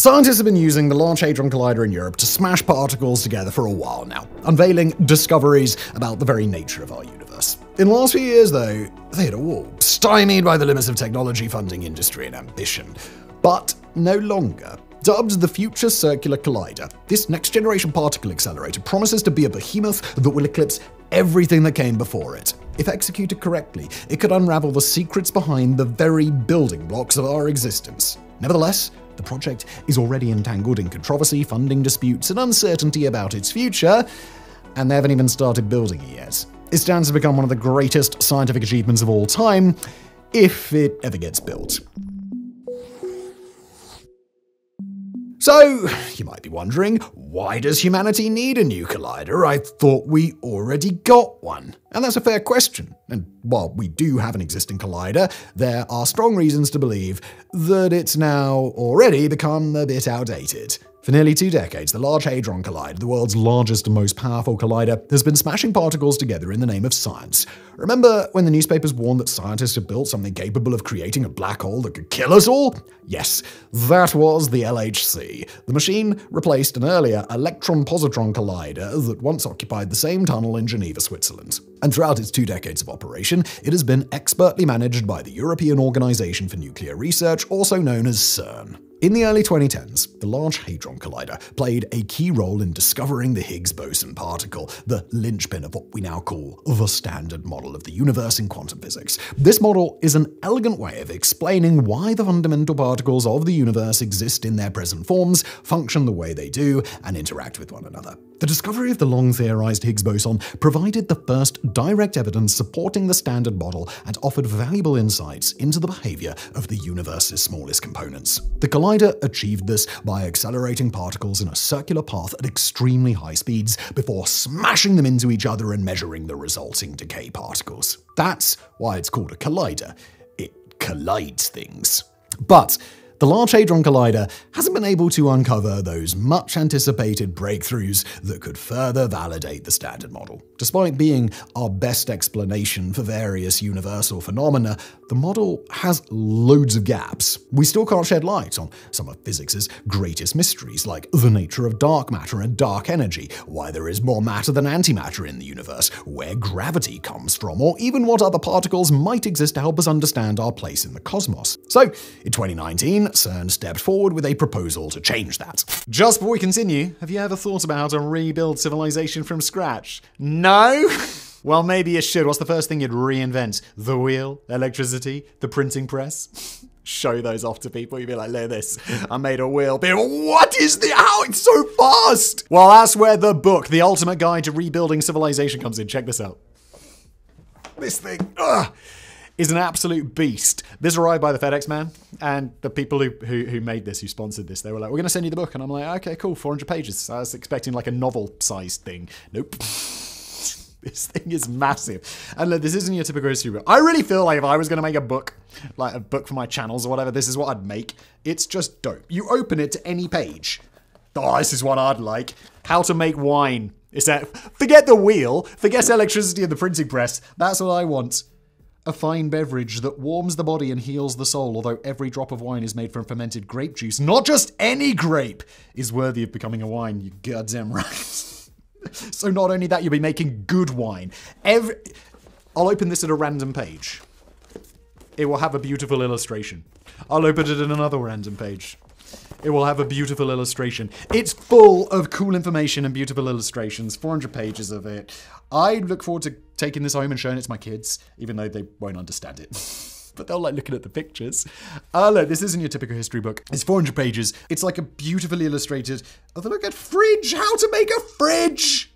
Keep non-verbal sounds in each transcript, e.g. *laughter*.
Scientists have been using the Large Hadron Collider in Europe to smash particles together for a while now, unveiling discoveries about the very nature of our universe. In the last few years, though, they hit a wall, stymied by the limits of technology, funding, industry, and ambition. But no longer. Dubbed the Future Circular Collider, this next generation particle accelerator promises to be a behemoth that will eclipse everything that came before it. If executed correctly, it could unravel the secrets behind the very building blocks of our existence. Nevertheless, the project is already entangled in controversy, funding disputes, and uncertainty about its future, and they haven't even started building it yet. It stands to become one of the greatest scientific achievements of all time, if it ever gets built. So, you might be wondering, why does humanity need a new collider? I thought we already got one. And that's a fair question. And while we do have an existing collider, there are strong reasons to believe that it's now already become a bit outdated. For nearly two decades, the Large Hadron Collider, the world's largest and most powerful collider, has been smashing particles together in the name of science. Remember when the newspapers warned that scientists had built something capable of creating a black hole that could kill us all? Yes, that was the LHC. The machine replaced an earlier electron-positron collider that once occupied the same tunnel in Geneva, Switzerland. And throughout its two decades of operation, it has been expertly managed by the European Organization for Nuclear Research, also known as CERN. In the early 2010s, the Large Hadron Collider played a key role in discovering the Higgs boson particle, the linchpin of what we now call the standard model of the universe in quantum physics. This model is an elegant way of explaining why the fundamental particles of the universe exist in their present forms, function the way they do, and interact with one another. The discovery of the long theorized Higgs boson provided the first direct evidence supporting the standard model and offered valuable insights into the behavior of the universe's smallest components. The collider achieved this by accelerating particles in a circular path at extremely high speeds before smashing them into each other and measuring the resulting decay particles. That's why it's called a collider. It collides things. But the Large Hadron Collider hasn't been able to uncover those much anticipated breakthroughs that could further validate the Standard Model. Despite being our best explanation for various universal phenomena, the model has loads of gaps. We still can't shed light on some of physics's greatest mysteries, like the nature of dark matter and dark energy, why there is more matter than antimatter in the universe, where gravity comes from, or even what other particles might exist to help us understand our place in the cosmos. So, in 2019, CERN stepped forward with a proposal to change that. Just before we continue, have you ever thought about how to rebuild civilization from scratch? No? *laughs* Well, maybe you should. What's the first thing you'd reinvent? The wheel, electricity, the printing press? *laughs* Show those off to people. You'd be like, look at this. I made a wheel. People, what is the how? It's so fast. Well, that's where the book, The Ultimate Guide to Rebuilding Civilization, comes in. Check this out. This thing. Ugh is an absolute beast. This arrived by the FedEx man, and the people who, who, who made this, who sponsored this, they were like, "We're going to send you the book," and I'm like, "Okay, cool, 400 pages." I was expecting like a novel-sized thing. Nope. *laughs* *laughs* this thing is massive. And look, this isn't your typical history book. I really feel like if I was going to make a book, like a book for my channels or whatever, this is what I'd make. It's just dope. You open it to any page. Oh, this is what I'd like. How to make wine. Is that forget the wheel, forget electricity and the printing press. That's what I want a fine beverage that warms the body and heals the soul, although every drop of wine is made from fermented grape juice. Not just any grape is worthy of becoming a wine, you goddamn right. *laughs* so not only that, you'll be making good wine. Every I'll open this at a random page. It will have a beautiful illustration. I'll open it at another random page. It will have a beautiful illustration. It's full of cool information and beautiful illustrations, 400 pages of it. I look forward to taking this home and showing it to my kids, even though they won't understand it. *laughs* but they'll like looking at the pictures. Uh, look, this isn't your typical history book. It's 400 pages. It's like a beautifully illustrated. Oh, look at fridge. How to make a fridge.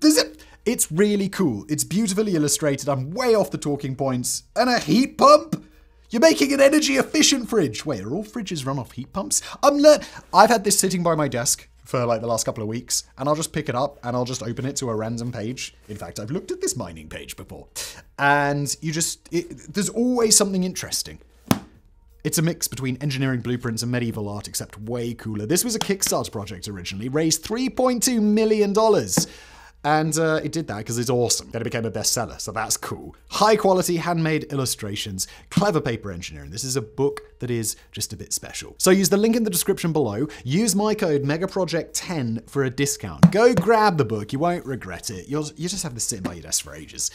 Does it? It's really cool. It's beautifully illustrated. I'm way off the talking points. And a heat pump. You're making an energy efficient fridge. Wait, are all fridges run off heat pumps? I'm le- I've had this sitting by my desk for like the last couple of weeks, and I'll just pick it up and I'll just open it to a random page. In fact, I've looked at this mining page before, and you just it, there's always something interesting. It's a mix between engineering blueprints and medieval art, except way cooler. This was a Kickstarter project originally, raised $3.2 million. And uh, it did that because it's awesome. Then it became a bestseller, so that's cool. High quality handmade illustrations, clever paper engineering. This is a book that is just a bit special. So use the link in the description below. Use my code MEGAPROJECT10 for a discount. Go grab the book. You won't regret it. You'll you just have this sitting by your desk for ages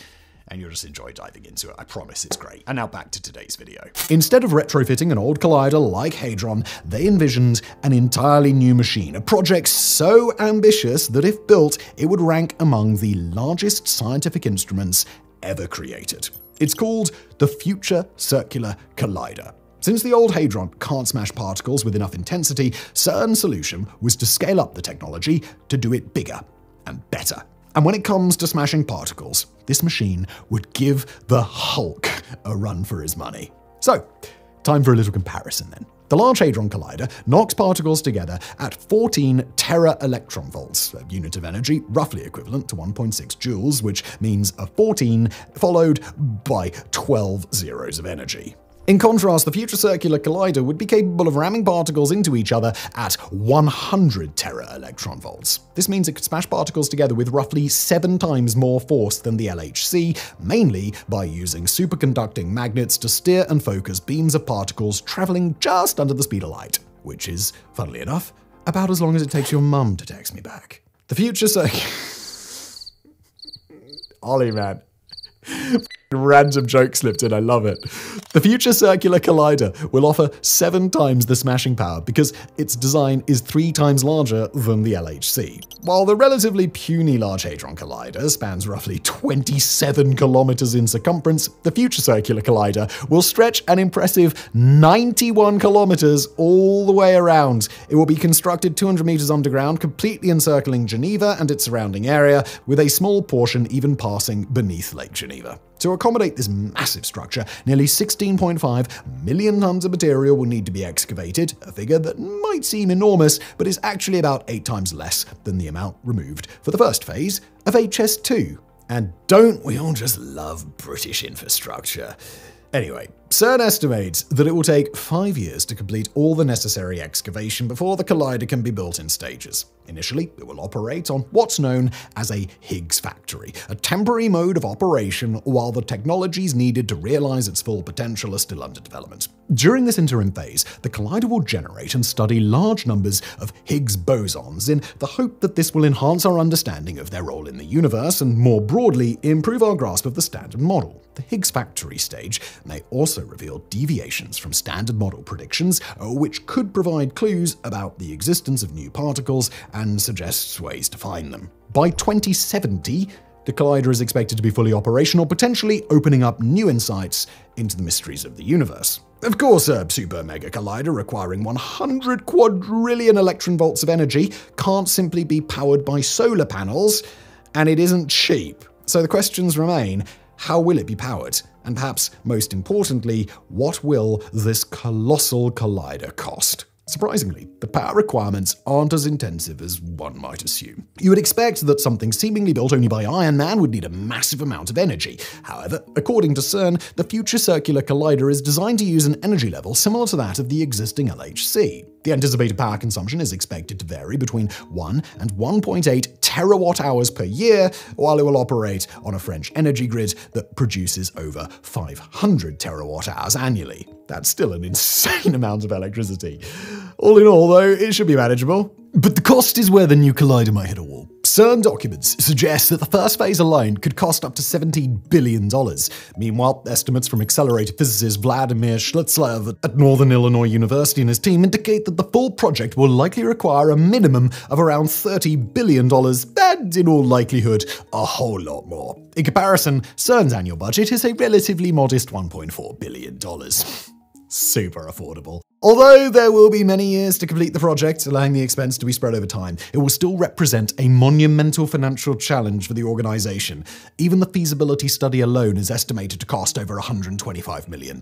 and you'll just enjoy diving into it. I promise it's great. And now back to today's video. Instead of retrofitting an old collider like Hadron, they envisioned an entirely new machine, a project so ambitious that if built, it would rank among the largest scientific instruments ever created. It's called the Future Circular Collider. Since the old Hadron can't smash particles with enough intensity, CERN's solution was to scale up the technology to do it bigger and better. And when it comes to smashing particles, this machine would give the Hulk a run for his money. So, time for a little comparison then. The Large Hadron Collider knocks particles together at 14 tera electron volts, a unit of energy roughly equivalent to 1.6 joules, which means a 14 followed by 12 zeros of energy. In contrast, the Future Circular Collider would be capable of ramming particles into each other at 100 tera electron volts. This means it could smash particles together with roughly seven times more force than the LHC, mainly by using superconducting magnets to steer and focus beams of particles traveling just under the speed of light, which is, funnily enough, about as long as it takes your mum to text me back. The Future Circular... *laughs* Ollie, man. Random joke slipped in, I love it. The Future Circular Collider will offer seven times the smashing power because its design is three times larger than the LHC. While the relatively puny Large Hadron Collider spans roughly 27 kilometers in circumference, the Future Circular Collider will stretch an impressive 91 kilometers all the way around. It will be constructed 200 meters underground, completely encircling Geneva and its surrounding area, with a small portion even passing beneath Lake Geneva. To accommodate this massive structure, nearly 16.5 million tons of material will need to be excavated, a figure that might seem enormous, but is actually about eight times less than the amount removed for the first phase of HS2. And don't we all just love British infrastructure? Anyway, CERN estimates that it will take five years to complete all the necessary excavation before the collider can be built in stages. Initially, it will operate on what's known as a Higgs factory, a temporary mode of operation while the technologies needed to realize its full potential are still under development. During this interim phase, the collider will generate and study large numbers of Higgs bosons in the hope that this will enhance our understanding of their role in the universe and, more broadly, improve our grasp of the standard model. The Higgs factory stage may also reveal deviations from standard model predictions, uh, which could provide clues about the existence of new particles and suggests ways to find them. By 2070, the collider is expected to be fully operational, potentially opening up new insights into the mysteries of the universe. Of course, a super mega collider requiring 100 quadrillion electron volts of energy can't simply be powered by solar panels, and it isn't cheap. So the questions remain how will it be powered? And perhaps most importantly, what will this colossal collider cost? Surprisingly, the power requirements aren't as intensive as one might assume. You would expect that something seemingly built only by Iron Man would need a massive amount of energy. However, according to CERN, the Future Circular Collider is designed to use an energy level similar to that of the existing LHC. The anticipated power consumption is expected to vary between 1 and 1.8 terawatt hours per year, while it will operate on a French energy grid that produces over 500 terawatt hours annually. That's still an *laughs* insane amount of electricity. All in all, though, it should be manageable. But the cost is where the new collider might hit a wall. CERN documents suggest that the first phase alone could cost up to $17 billion. Meanwhile, estimates from accelerator physicist Vladimir Shiltsev at Northern Illinois University and his team indicate that the full project will likely require a minimum of around $30 billion, and in all likelihood, a whole lot more. In comparison, CERN's annual budget is a relatively modest $1.4 billion. Super affordable. Although there will be many years to complete the project, allowing the expense to be spread over time, it will still represent a monumental financial challenge for the organization. Even the feasibility study alone is estimated to cost over $125 million.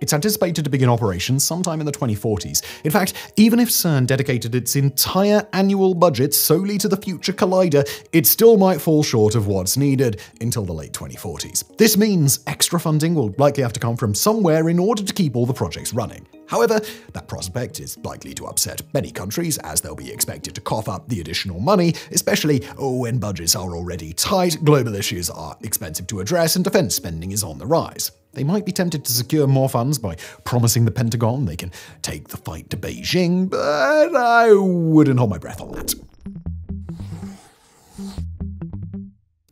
It's anticipated to begin operations sometime in the 2040s. In fact, even if CERN dedicated its entire annual budget solely to the future collider, it still might fall short of what's needed until the late 2040s. This means extra funding will likely have to come from somewhere in order to keep all the projects running. However, that prospect is likely to upset many countries as they'll be expected to cough up the additional money, especially oh, when budgets are already tight, global issues are expensive to address, and defense spending is on the rise. They might be tempted to secure more funds by promising the Pentagon they can take the fight to Beijing, but I wouldn't hold my breath on that.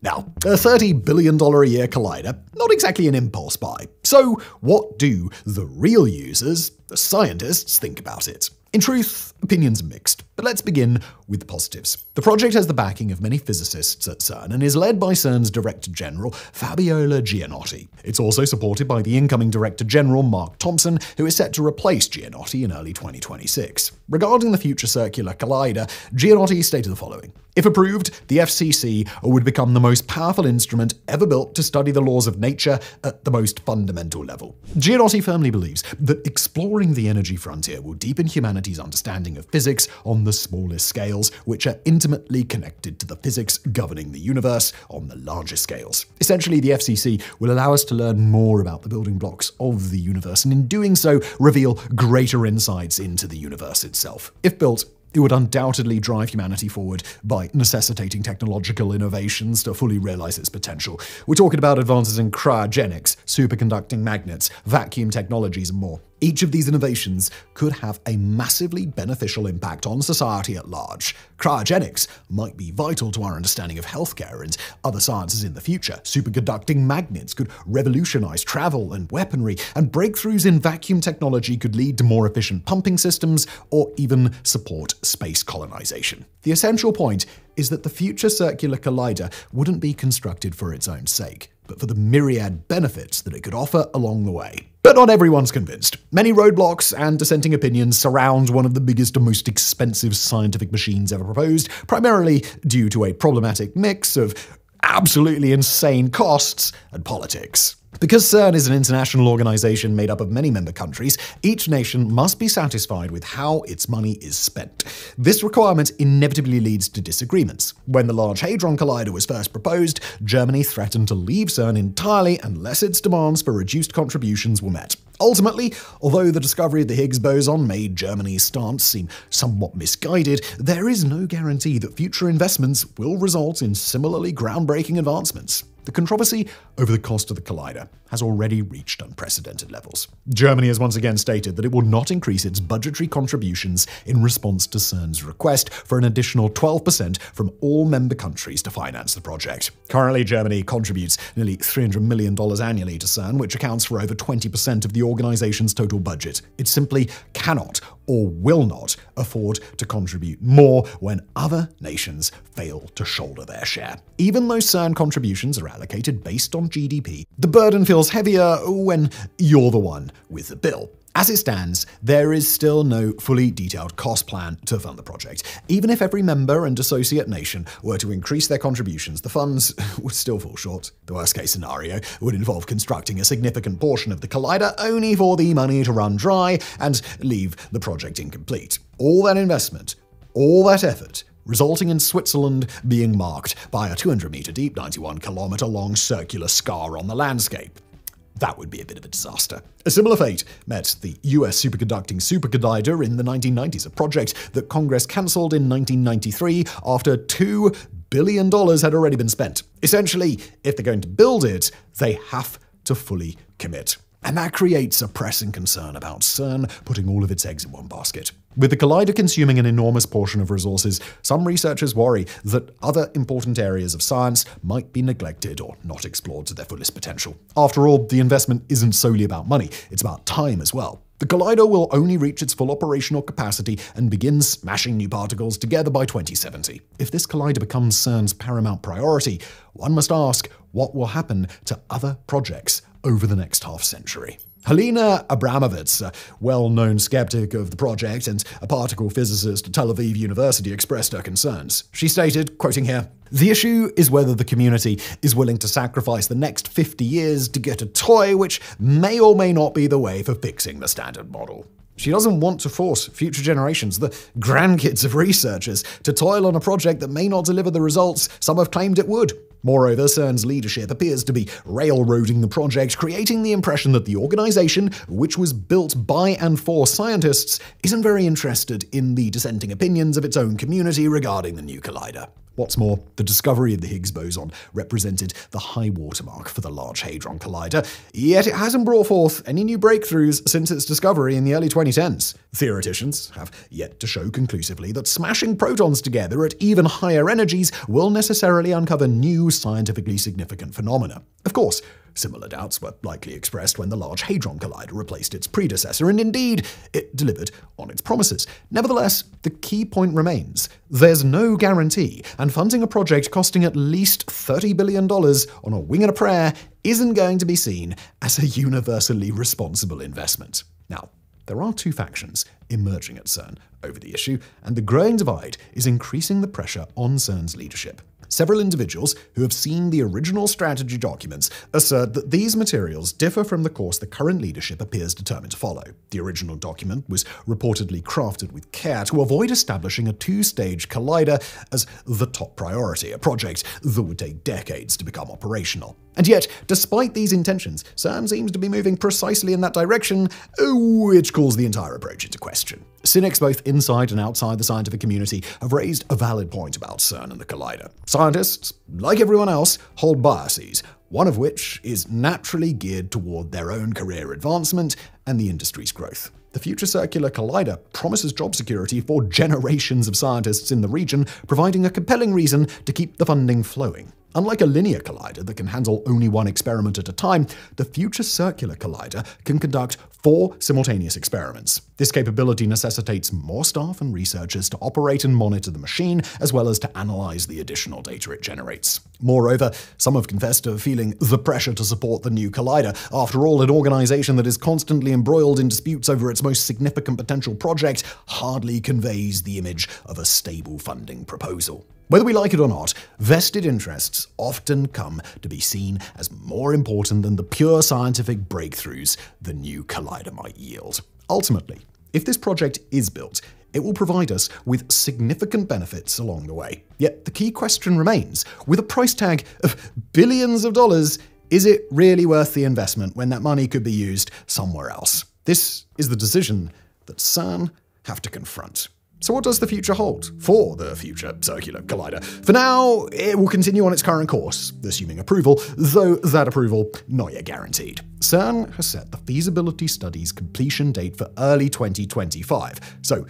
Now, a $30 billion a year collider, not exactly an impulse buy. So, what do the real users, the scientists, think about it? In truth, opinions are mixed, but let's begin with the positives. The project has the backing of many physicists at CERN and is led by CERN's Director General, Fabiola Gianotti. It's also supported by the incoming Director General, Mark Thomson, who is set to replace Gianotti in early 2026. Regarding the future circular collider, Gianotti stated the following If approved, the FCC would become the most powerful instrument ever built to study the laws of nature at the most fundamental level. Gianotti firmly believes that exploring the energy frontier will deepen humanity's understanding of physics on the smallest scales, which are intimately connected to the physics governing the universe on the larger scales. Essentially, the FCC will allow us to learn more about the building blocks of the universe, and in doing so, reveal greater insights into the universe itself. If built, it would undoubtedly drive humanity forward by necessitating technological innovations to fully realize its potential. We're talking about advances in cryogenics, superconducting magnets, vacuum technologies, and more. Each of these innovations could have a massively beneficial impact on society at large. Cryogenics might be vital to our understanding of healthcare and other sciences in the future. Superconducting magnets could revolutionize travel and weaponry, and breakthroughs in vacuum technology could lead to more efficient pumping systems or even support space colonization. The essential point is that the future circular collider wouldn't be constructed for its own sake, but for the myriad benefits that it could offer along the way. But not everyone's convinced. Many roadblocks and dissenting opinions surround one of the biggest and most expensive scientific machines ever proposed, primarily due to a problematic mix of absolutely insane costs and politics. Because CERN is an international organization made up of many member countries, each nation must be satisfied with how its money is spent. This requirement inevitably leads to disagreements. When the Large Hadron Collider was first proposed, Germany threatened to leave CERN entirely unless its demands for reduced contributions were met. Ultimately, although the discovery of the Higgs boson made Germany's stance seem somewhat misguided, there is no guarantee that future investments will result in similarly groundbreaking advancements. The controversy over the cost of the collider has already reached unprecedented levels. Germany has once again stated that it will not increase its budgetary contributions in response to CERN's request for an additional 12% from all member countries to finance the project. Currently, Germany contributes nearly $300 million annually to CERN, which accounts for over 20% of the organization's total budget. It simply cannot or will not afford to contribute more when other nations fail to shoulder their share. Even though CERN contributions are allocated based on GDP, the burden feels heavier when you're the one with the bill. As it stands, there is still no fully detailed cost plan to fund the project. Even if every member and associate nation were to increase their contributions, the funds *laughs* would still fall short. The worst case scenario would involve constructing a significant portion of the collider only for the money to run dry and leave the project incomplete. All that investment, all that effort, resulting in Switzerland being marked by a 200 meter deep, 91 kilometer long circular scar on the landscape that would be a bit of a disaster. A similar fate met the US superconducting supercollider in the 1990s, a project that Congress cancelled in 1993 after $2 billion had already been spent. Essentially, if they're going to build it, they have to fully commit. And that creates a pressing concern about CERN putting all of its eggs in one basket. With the collider consuming an enormous portion of resources, some researchers worry that other important areas of science might be neglected or not explored to their fullest potential. After all, the investment isn't solely about money, it's about time as well. The collider will only reach its full operational capacity and begin smashing new particles together by 2070. If this collider becomes CERN's paramount priority, one must ask what will happen to other projects over the next half century. Helena Abramowicz, a well known skeptic of the project and a particle physicist at Tel Aviv University, expressed her concerns. She stated, quoting here, the issue is whether the community is willing to sacrifice the next 50 years to get a toy which may or may not be the way for fixing the standard model. She doesn't want to force future generations, the grandkids of researchers, to toil on a project that may not deliver the results some have claimed it would. Moreover, CERN's leadership appears to be railroading the project, creating the impression that the organization, which was built by and for scientists, isn't very interested in the dissenting opinions of its own community regarding the new collider. What's more, the discovery of the Higgs boson represented the high watermark for the Large Hadron Collider, yet it hasn't brought forth any new breakthroughs since its discovery in the early 2010s. Theoreticians have yet to show conclusively that smashing protons together at even higher energies will necessarily uncover new scientifically significant phenomena. Of course, Similar doubts were likely expressed when the Large Hadron Collider replaced its predecessor, and indeed, it delivered on its promises. Nevertheless, the key point remains there's no guarantee, and funding a project costing at least $30 billion on a wing and a prayer isn't going to be seen as a universally responsible investment. Now, there are two factions emerging at CERN over the issue, and the growing divide is increasing the pressure on CERN's leadership. Several individuals who have seen the original strategy documents assert that these materials differ from the course the current leadership appears determined to follow. The original document was reportedly crafted with care to avoid establishing a two stage collider as the top priority, a project that would take decades to become operational. And yet, despite these intentions, CERN seems to be moving precisely in that direction, which calls the entire approach into question. Cynics both inside and outside the scientific community have raised a valid point about CERN and the collider. Scientists, like everyone else, hold biases, one of which is naturally geared toward their own career advancement and the industry's growth. The Future Circular Collider promises job security for generations of scientists in the region, providing a compelling reason to keep the funding flowing. Unlike a linear collider that can handle only one experiment at a time, the Future Circular Collider can conduct four simultaneous experiments. This capability necessitates more staff and researchers to operate and monitor the machine, as well as to analyze the additional data it generates. Moreover, some have confessed to feeling the pressure to support the new collider. After all, an organization that is constantly embroiled in disputes over its most significant potential project hardly conveys the image of a stable funding proposal. Whether we like it or not, vested interests often come to be seen as more important than the pure scientific breakthroughs the new collider might yield. Ultimately, if this project is built, it will provide us with significant benefits along the way. Yet the key question remains with a price tag of billions of dollars, is it really worth the investment when that money could be used somewhere else? This is the decision that CERN have to confront. So, what does the future hold for the future circular collider? For now, it will continue on its current course, assuming approval, though that approval not yet guaranteed. CERN has set the feasibility study's completion date for early 2025, so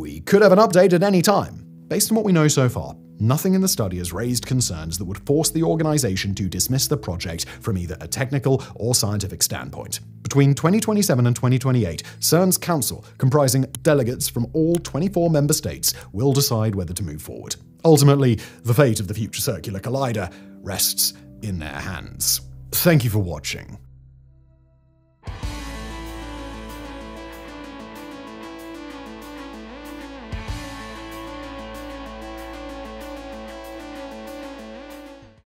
we could have an update at any time. Based on what we know so far, Nothing in the study has raised concerns that would force the organization to dismiss the project from either a technical or scientific standpoint. Between 2027 and 2028, CERN's council, comprising delegates from all 24 member states, will decide whether to move forward. Ultimately, the fate of the future circular collider rests in their hands. Thank you for watching.